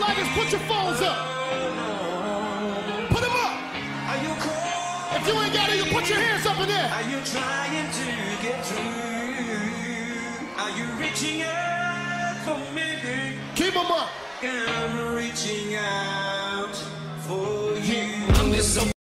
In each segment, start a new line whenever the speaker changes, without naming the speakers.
like us, put your phones up. Put them up.
Are you cold?
If you ain't got it, you put your hands up in there.
Are you trying to get through? Are you reaching out for me?
Keep them up.
I'm reaching out for you.
I'm just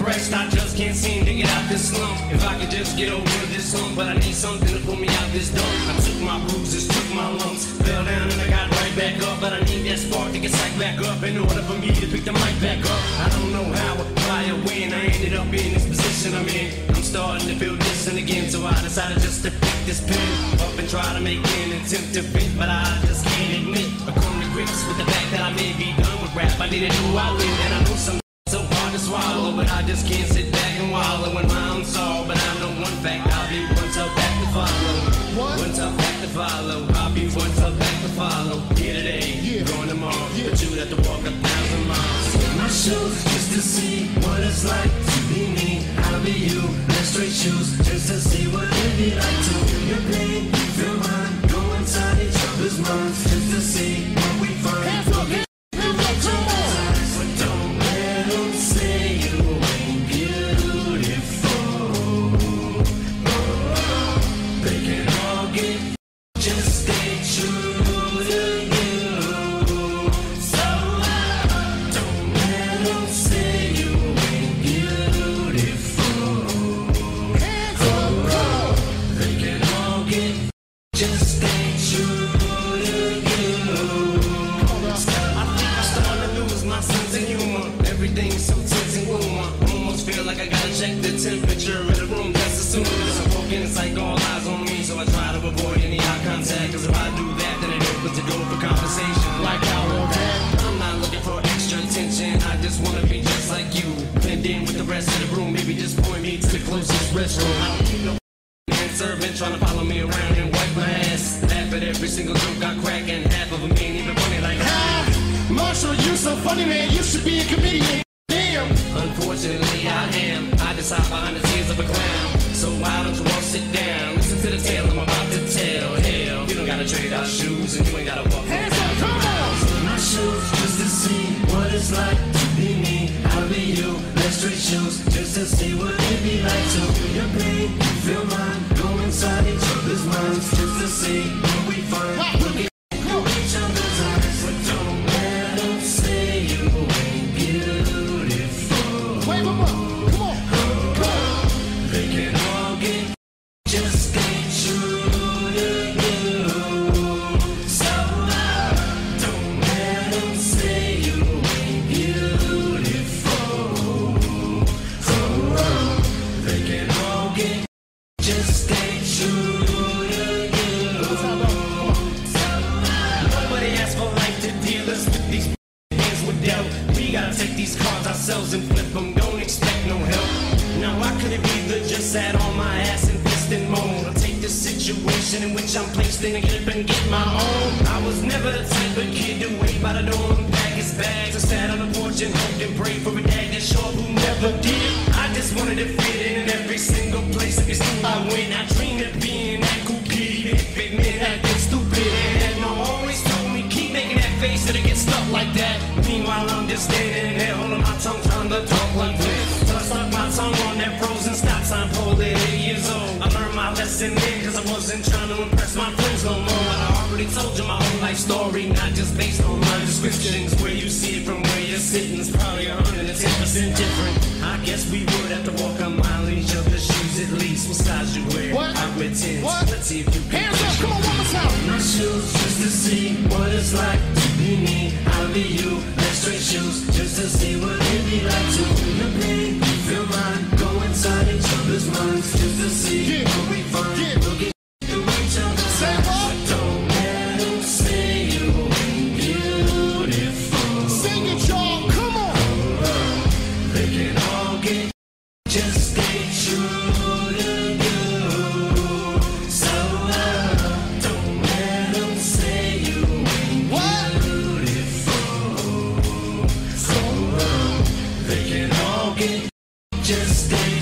depressed, I just can't seem to get out this slump. If I could just get over this slump, but I need something to pull me out this dump. I took my bruises, took my lumps, fell down and I got right back up. But I need that spark to get psyched back up in order for me to pick the mic back up. I don't know how, why, or when I ended up in this position I'm in. I'm starting to feel distant again, so I decided just to pick this pen up and try to make an attempt to fit, but I just can't admit. I come to grips with the fact that I may be done with rap. I didn't know I win, and I know some so hard to swallow, I just can't sit back and wallow in my own sorrow. But I'm know one fact, I'll be one tough back to follow.
What?
One tough back to follow. I'll be one tough back to follow. Here today,
Yeah.
going tomorrow, but you'd have to walk a thousand miles. My shoes, just to see what it's like to be me. I'll be you, wear straight shoes, just to see what it'd be like to feel your pain, feel mine. Go inside each other's minds, conversation. Like how I'm not looking for extra attention. I just wanna be just like you. Blend in with the rest of the room. Maybe just point me to the closest restroom. I don't need no servant trying to follow me around and wipe my ass. Laugh at every single joke I crack, and half of them ain't even funny like
Ah, Marshall, you so funny, man. You should be a comedian. Damn.
Unfortunately, I am. I just hide behind the tears of a clown. So why don't you all sit down? Our shoes, and you ain't gotta walk.
Hands up, come on.
my shoes just to see what it's like to be me. I'll be you, wear straight shoes just to see what it'd be like to feel your pain, feel mine. Go inside each other's minds just to see situation in which I'm placed in and get up and get my own. I was never the type of kid to wait by the door and pack his bags. I sat on the porch and hoped and prayed for a dad that sure who never did. I just wanted to fit in in every single place every school I went. I dreamed of being that cool kid if it meant acting stupid. And my always told me keep making that face that it gets stuck like that. Meanwhile I'm just standing there holding my tongue trying to talk like this. So I stuck my tongue on that frozen stop sign lesson then cause I wasn't trying to impress my friends no more. But I already told you my whole life story, not just based on my descriptions. Where you see it from where you're sitting is probably a 110% different. I guess we would have to walk a mile in each other's shoes at least. What size you wear?
What?
I wear 10.
What?
Let's see if you can Just stay.